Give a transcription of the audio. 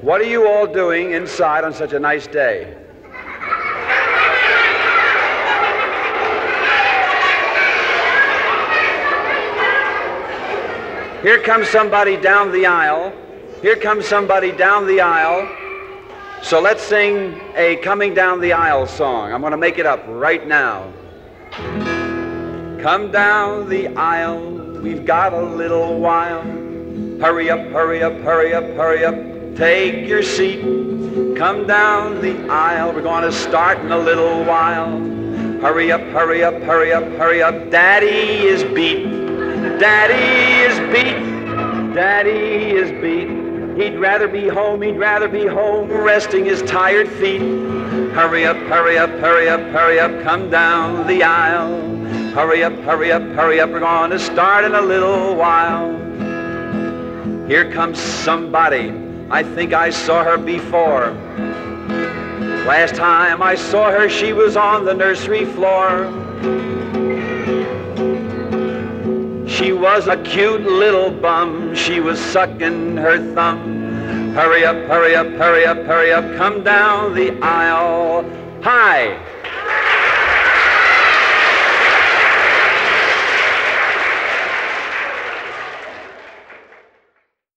What are you all doing inside on such a nice day? Here comes somebody down the aisle. Here comes somebody down the aisle. So let's sing a coming down the aisle song. I'm going to make it up right now. Come down the aisle, we've got a little while. Hurry up, hurry up, hurry up, hurry up. Take your seat. Come down the aisle, we're going to start in a little while. Hurry up, hurry up, hurry up, hurry up. Daddy is beat. Daddy is beat. Daddy is beat. He'd rather be home, he'd rather be home, resting his tired feet. Hurry up, hurry up, hurry up, hurry up, come down the aisle. Hurry up, hurry up, hurry up, we're going to start in a little while. Here comes somebody, I think I saw her before. Last time I saw her, she was on the nursery floor. She was a cute little bum. She was sucking her thumb. Hurry up, hurry up, hurry up, hurry up, come down the aisle. Hi,